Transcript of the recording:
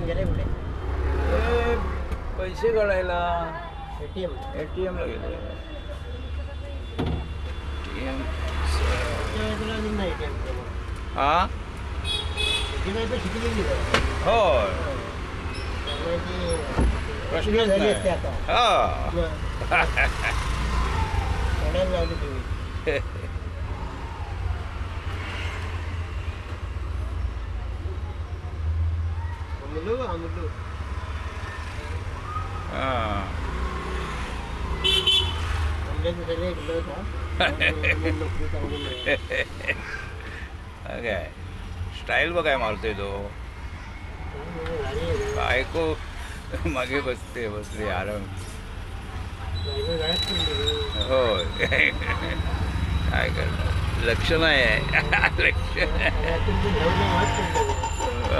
गेले कुठे ते पैसे काढायला एटीएम ए टी एमला गेले टी एम तुला अजून नाही एटीएम हा किती पण शिकलेली आहे. होय त्यामुळे ती झाली असते आता हा लावली तुम्ही काय स्टाईल बघाय मारतोय तो. बायको मागे बसते बसते आराम हो. काय करणार लक्ष नाही आहे लक्ष